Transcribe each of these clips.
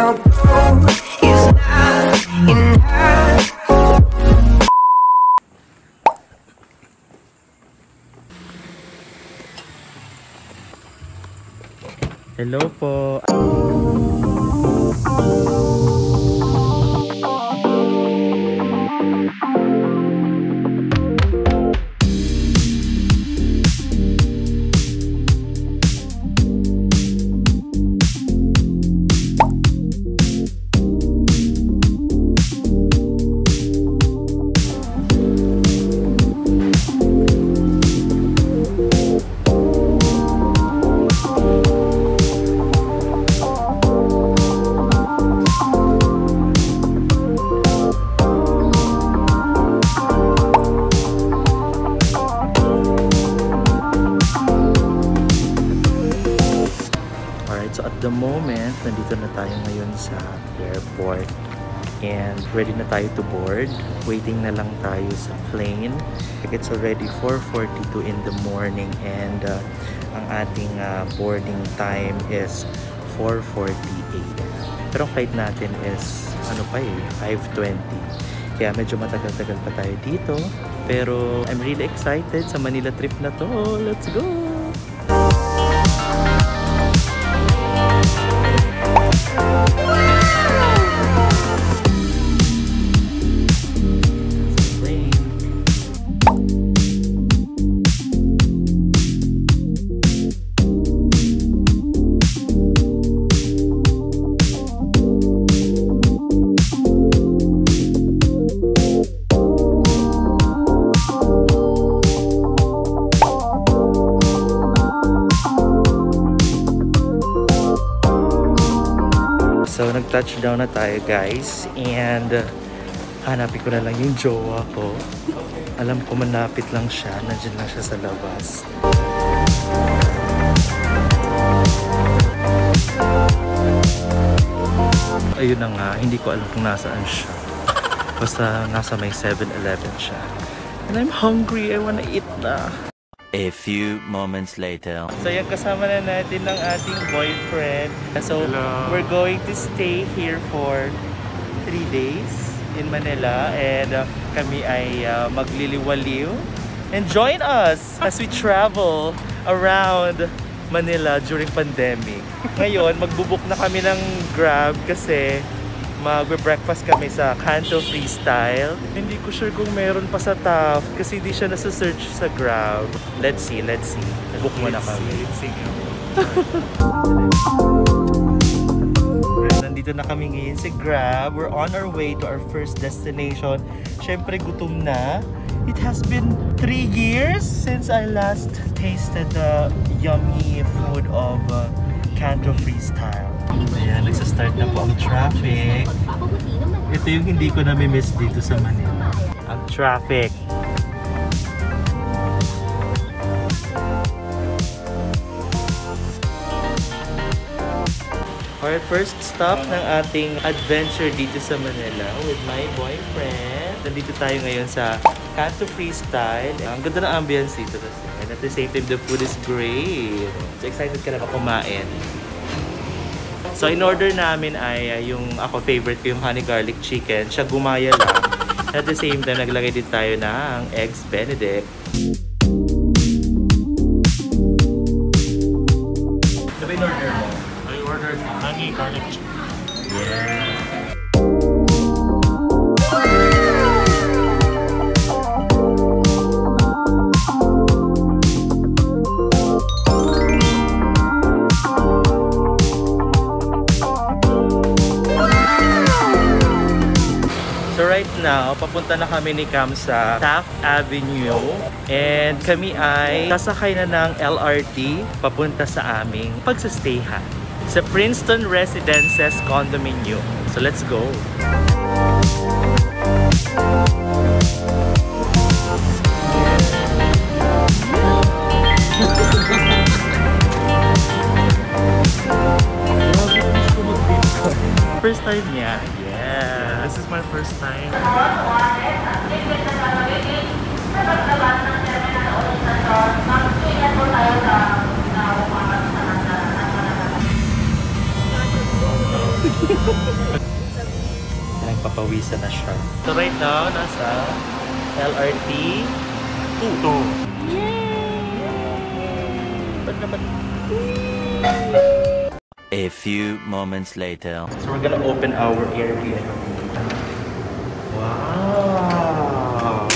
Not. Hello po. Airport. And ready na tayo to board. Waiting na lang tayo sa plane. It's already 4.42 in the morning and uh, ang ating uh, boarding time is 4.48. Pero ang flight natin is ano pa eh, 5.20. Kaya medyo matagal-tagal pa tayo dito. Pero I'm really excited sa Manila trip na to. Let's go! So, nag-touchdown na tayo guys and uh, hanapin ko na lang yung jowa ko. Alam ko manapit lang siya, nandiyan lang siya sa labas. Ayun na nga, hindi ko alam kung nasaan siya. Basta nasa may 7-Eleven siya. And I'm hungry, I wanna eat na. A few moments later. So yung kasama na natin ng ating boyfriend. So we're going to stay here for 3 days in Manila and uh, kami ay uh, magliliwaliw. And join us as we travel around Manila during pandemic. Ngayon, magbubuk na kami ng Grab kasi magbe-breakfast kami sa Canto Freestyle. Hindi ko sure kung meron pa sa Taft kasi hindi siya nasa-search sa Grab. Let's see, let's see. Book mo na kami. Nandito na kami ngayon sa Grab. We're on our way to our first destination. Siyempre, gutom na. It has been three years since I last tasted the yummy food of uh, Canto Freestyle. Ayan, nagsastart na po ang traffic. Ito yung hindi ko nami-miss dito sa Manila. Ang traffic. Our first stop ng ating adventure dito sa Manila with my boyfriend. Nandito tayo ngayon sa Canto Freestyle. Ang ganda ng ambience dito kasi. And at the same time, the food is great. So excited ka na ba kumain? So in order namin ay uh, yung ako favorite ko yung honey garlic chicken. Siya gumaya lang. At the same time, naglagay din tayo ng eggs benedict. So right now, papunta na kami ni Cam sa Taft Avenue and kami ay sasakay na ng LRT papunta sa aming pagsastayhan sa Princeton Residences Condominium. So let's go! First time niya. This is my first time. Nagpapawisan na siya. So right now, nasa LRT 2. Two. Ba't naman? A few moments later. So we're gonna open our Airbnb. Wow!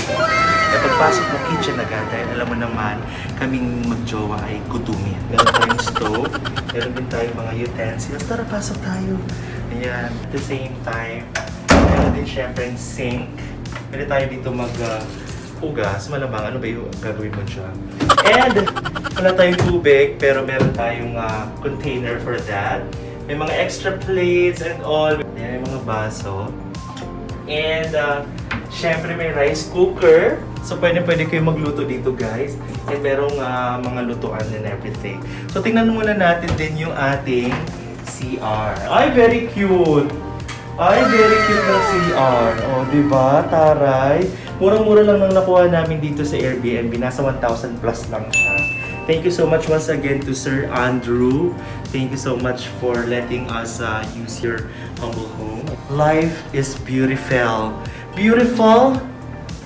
E pagpasok mo kitchen agad dahil alam mo naman, kaming magjowa ay kutumin. Meron tayong stove, meron din tayong mga utensils. Tara, pasok tayo. Ayan. At the same time, meron din syempre yung sink. Pwede tayo dito mag uh, hugas. Malamang, ano ba yung gagawin mo dyan? And, wala tayong tubig, pero meron tayong uh, container for that. May mga extra plates and all. May mga baso. And, uh, syempre may rice cooker. So, pwede pwede kayo magluto dito, guys. And merong uh, mga lutuan and everything. So, tingnan muna natin din yung ating CR. Ay, very cute! Ay, very cute ng CR. O, oh, di ba? Taray. Murang-mura lang nang nakuha namin dito sa Airbnb. Nasa 1,000 plus lang siya. Thank you so much once again to Sir Andrew. Thank you so much for letting us uh, use your humble home. Life is beautiful. Beautiful?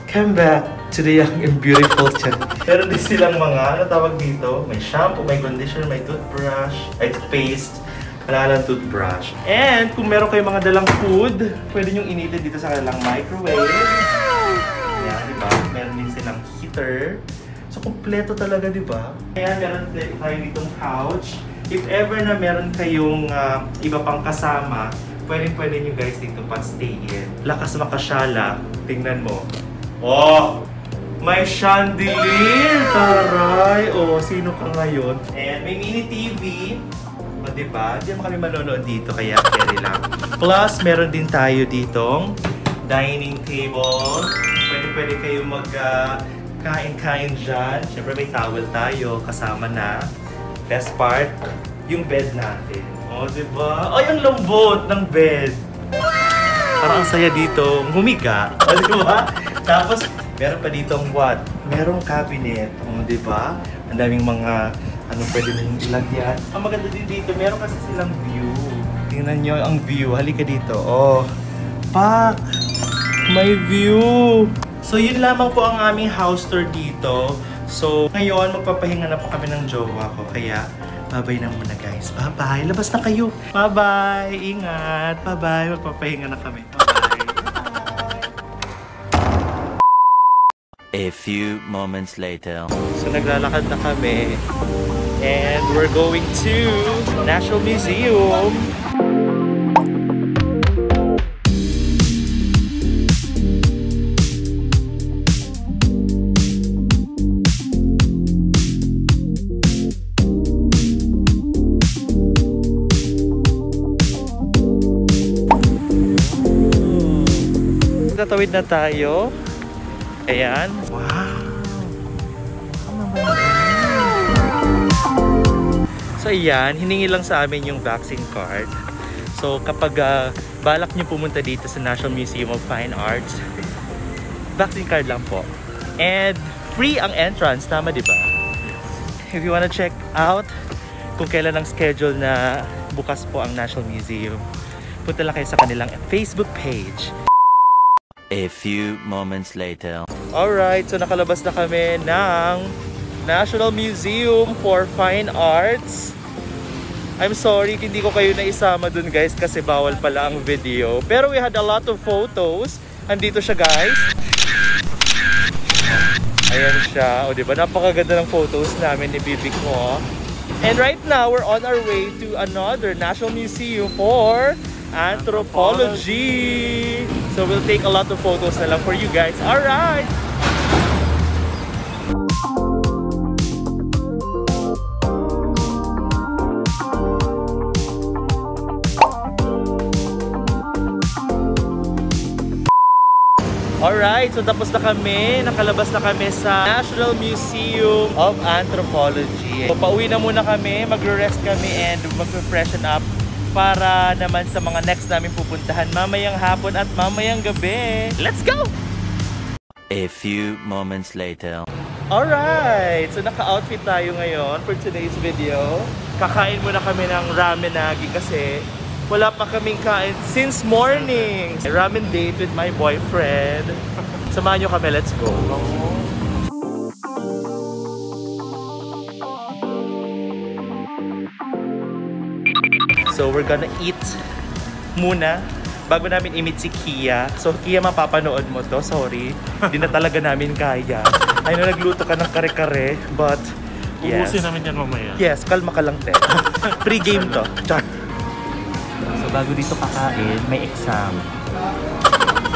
Come back to the young and beautiful chan. Meron din silang mga, ano tawag dito? May shampoo, may conditioner, may toothbrush, ay toothpaste, wala lang toothbrush. And kung meron kayong mga dalang food, pwede nyo initin dito sa kanilang microwave. Yan, di ba? Meron din silang heater. So, kompleto talaga, di ba? Kaya meron din tayo ditong couch. If ever na meron kayong ah, iba pang kasama, pwede pwede nyo guys dito pa stay in. Lakas makasyala. Tingnan mo. Oh! May chandelier! Taray! Oh, sino ka ngayon? And may mini TV. O, di ba? Di naman kami manonood dito, kaya carry lang. Plus, meron din tayo ditong dining table. Pwede pwede kayo mag ah, kain-kain dyan. Siyempre may towel tayo kasama na. Best part, yung bed natin. O, di ba? Ay, ang lambot ng bed. Parang ang saya dito, humiga. O, di ba? Tapos, meron pa dito ang what? Merong cabinet. O, di ba? Ang daming mga ano pwede nyo ilagyan. Ang maganda din dito, meron kasi silang view. Tingnan nyo ang view. Halika dito. Oh, pak! May view! So, yun lamang po ang aming house tour dito. So, ngayon, magpapahinga na po kami ng jowa ko. Kaya, bye-bye na muna guys. Bye-bye! Labas na kayo! Bye-bye! Ingat! Bye-bye! Magpapahinga na kami. Bye-bye! A few moments later. So naglalakad na kami and we're going to National Museum. Tatawid na tayo. Ayan. Wow! So ayan, hiningi lang sa amin yung vaccine card. So kapag ah, balak nyo pumunta dito sa National Museum of Fine Arts, vaccine card lang po. And free ang entrance, tama di ba? If you wanna check out kung kailan ang schedule na bukas po ang National Museum, punta lang kayo sa kanilang Facebook page. A few moments later. Alright, so nakalabas na kami ng National Museum for Fine Arts. I'm sorry, hindi ko kayo naisama dun guys kasi bawal pala ang video. Pero we had a lot of photos. Andito siya guys. Ayan siya. O diba, napakaganda ng photos namin ni Bibik mo. And right now, we're on our way to another National Museum for Anthropology. So we'll take a lot of photos na lang for you guys. Alright! Alright, so tapos na kami. Nakalabas na kami sa National Museum of Anthropology. So pauwi na muna kami, magre-rest kami and magre-freshen up para naman sa mga next namin pupuntahan mamayang hapon at mamayang gabi. Let's go! A few moments later. Alright! So naka-outfit tayo ngayon for today's video. Kakain muna kami ng ramen nagi kasi Wala pa kaming kain since morning. Ramen date with my boyfriend. Samahan nyo kami, let's go. So we're gonna eat muna bago namin i-meet si Kia. So Kia, mapapanood mo to. Sorry. Hindi na talaga namin kaya. I know nagluto ka ng kare-kare, but yes. Ubusin namin yan mamaya. Yes, kalma ka lang, te. Pre-game to. Char. So bago dito kakain, may exam.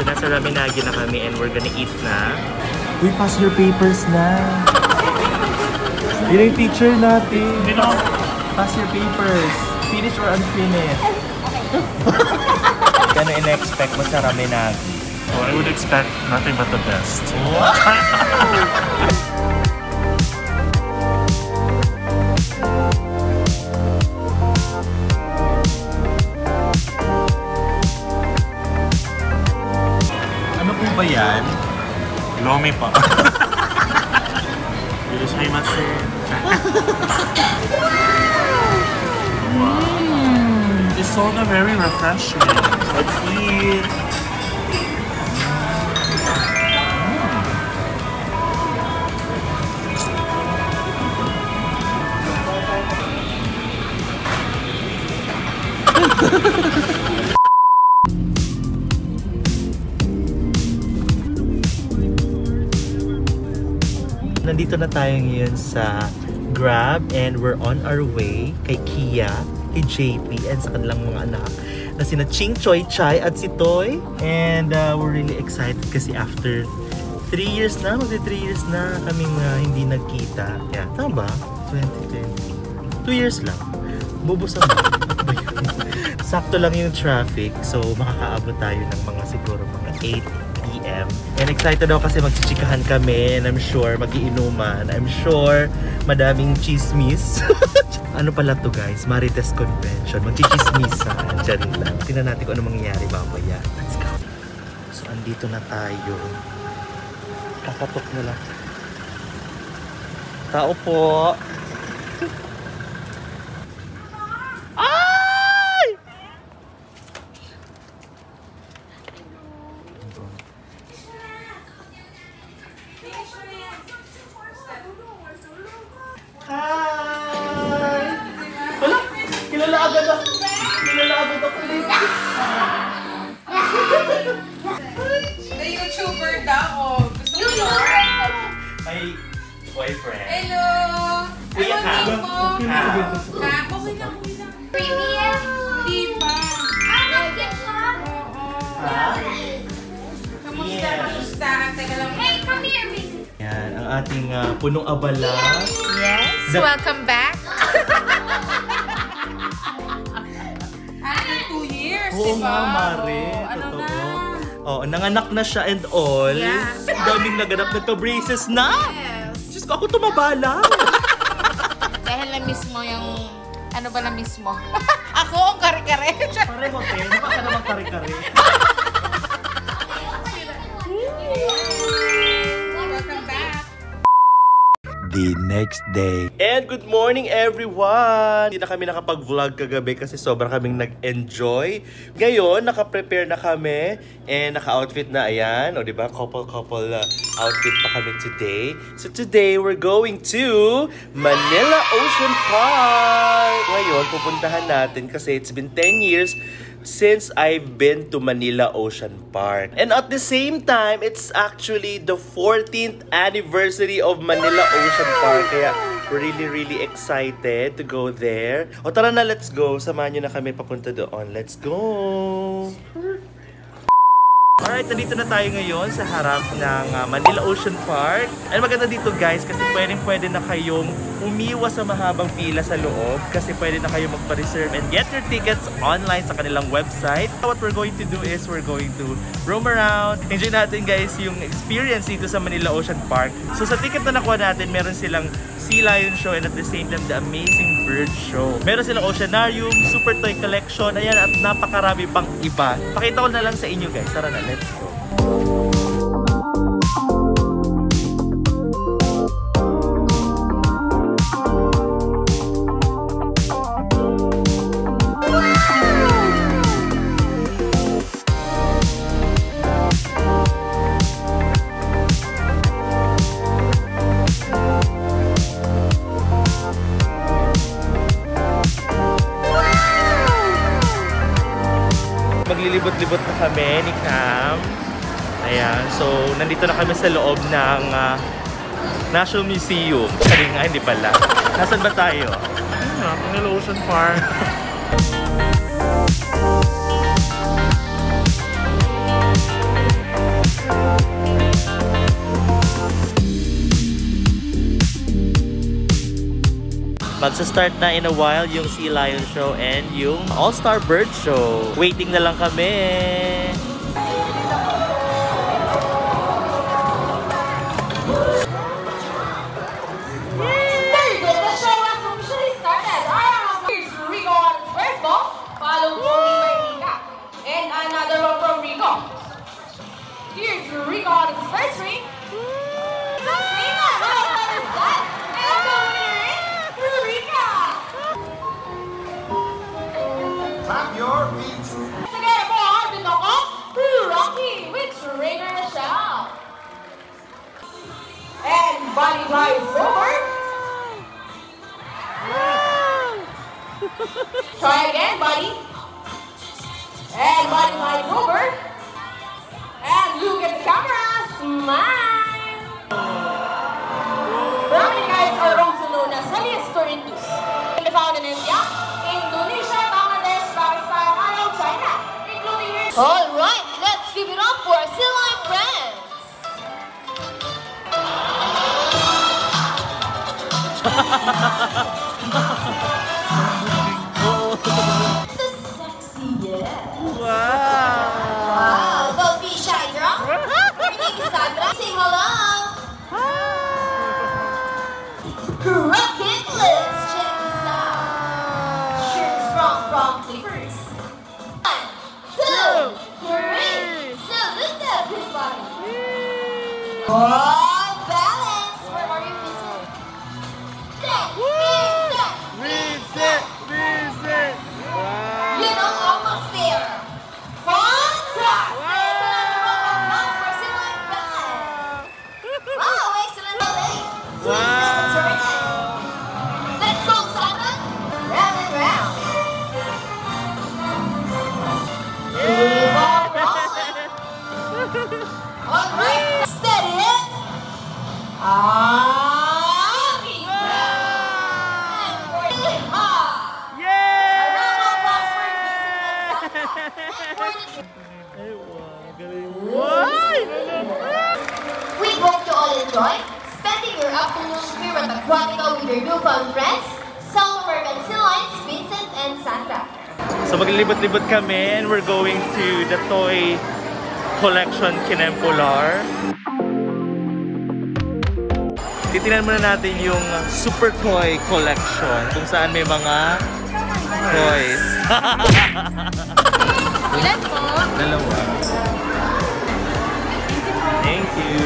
So nasa Raminagi na kami and we're gonna eat na. We pass your papers na. Yun yung teacher natin. Pass your papers. Finish or unfinished? Ano in-expect mo sa Raminagi? So I would expect nothing but the best. Ano po ba yan? Lomi pa. Irashimasu. wow. Soda very refreshing. Let's eat. Nandito na tayo ngayon sa Grab and we're on our way kay Kia, kay JP, and sa kanilang mga anak na sina Ching Choi Chai at si Toy. And uh, we're really excited kasi after 3 years na, magti 3 years na kaming uh, hindi nagkita. Yeah, tama ba? 2020. 2 years lang. Bubusan ba? Sakto lang yung traffic, so makakaabot tayo ng mga siguro mga 8 p.m. And excited ako kasi magchichikahan kami and I'm sure magiinuman. I'm sure madaming chismis. ano pala to guys? Marites Convention. Magchichismisan. Diyan lang. Tingnan natin kung ano mangyayari mamaya. Let's go. So andito na tayo. Kakatok na lang. Tao po. Yan, ang ating ah, punong abala. Yes, The- welcome back. After two years, Oo diba? nga, Mare. Oo, Ano Totoo. na? Oo, nanganak na siya and all. Yeah. Daming naganap nagka-braces na. Yes. Diyos ko, ako tumaba lang. Dahil na mismo yung... Ano ba na mismo? Ako ang kare-kare. Pareho, te. Mukha ka naman kare-kare. The next day. And good morning everyone! Hindi na kami nakapag-vlog kagabi kasi sobrang kaming nag-enjoy. Ngayon, naka-prepare na kami and naka-outfit na ayan. O diba, couple-couple uh, outfit pa kami today. So today, we're going to Manila Ocean Park! Ngayon, pupuntahan natin kasi it's been 10 years since I've been to Manila Ocean Park. And at the same time, it's actually the 14th anniversary of Manila Ocean Park. Kaya really, really excited to go there. O tara na, let's go. Samahan nyo na kami papunta doon. Let's go! Alright, nandito na tayo ngayon sa harap ng uh, Manila Ocean Park. And maganda dito guys kasi pwedeng pwede na kayong umiwas sa mahabang pila sa loob kasi pwede na kayo magpa-reserve and get your tickets online sa kanilang website. What we're going to do is we're going to roam around. Enjoy natin guys yung experience dito sa Manila Ocean Park. So sa ticket na nakuha natin, meron silang Sea Lion Show and at the same time the Amazing Bird Show. Meron silang Oceanarium, Super Toy Collection, ayan at napakarami pang iba. Pakita ko na lang sa inyo guys. Tara na, let's go. Maglilibot-libot na kami ni Cam. Ayan, so nandito na kami sa loob ng ah, National Museum. Sabi nga, hindi pala. Nasaan ba tayo? Yeah, Manila Ocean Park. Magsa-start na in a while yung Sea Lion Show and yung All-Star Bird Show. Waiting na lang kami. Oh, Vincent and Sandra. We hope you all enjoy spending your afternoon here at Aquatica with your newfound friends, Sea Lions, Vincent and Sandra. So maglilibot-libot kami and we're going to the toy collection Kinempolar. Titingnan muna natin yung super toy collection kung saan may mga toys. Ilan po? Dalawa. Thank you.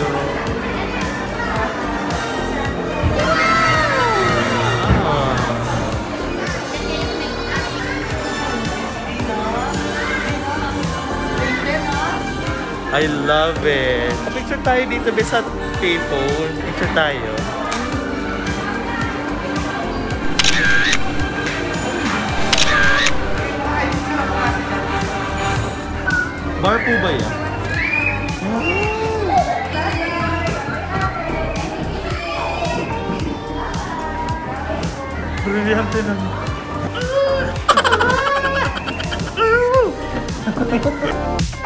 I love it. Picture tayo dito be sa payphone. Picture tayo. Bar po ba yan? Brillante naman. Thank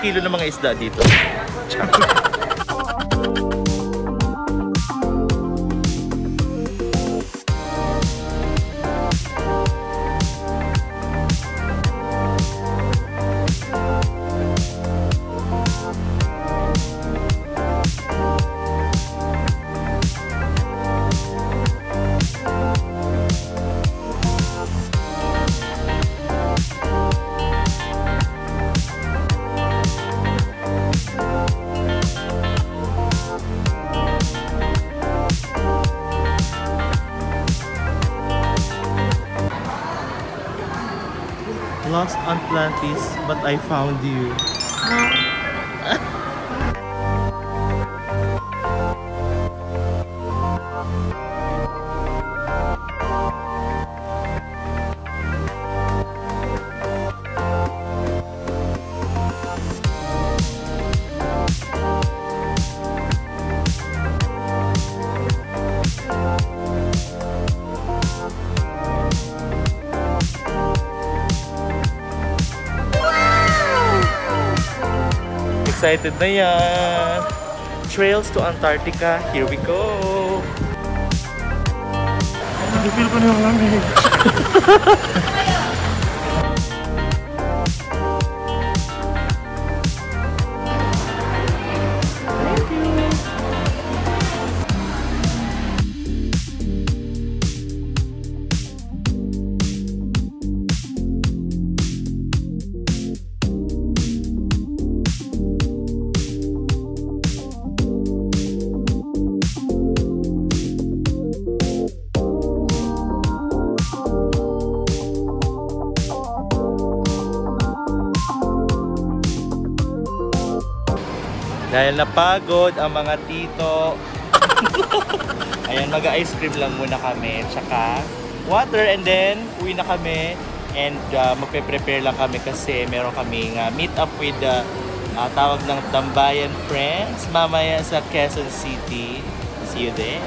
kilo ng mga isda dito? But I found you. Excited na yan! Trails to Antarctica, here we go! Feel ko na yung lamig. Dahil napagod ang mga tito. Ayan, mag-ice cream lang muna kami. Tsaka water and then uwi na kami. And uh, magpe-prepare lang kami kasi meron kaming uh, meet up with the uh, tawag ng Tambayan Friends mamaya sa Quezon City. See you there.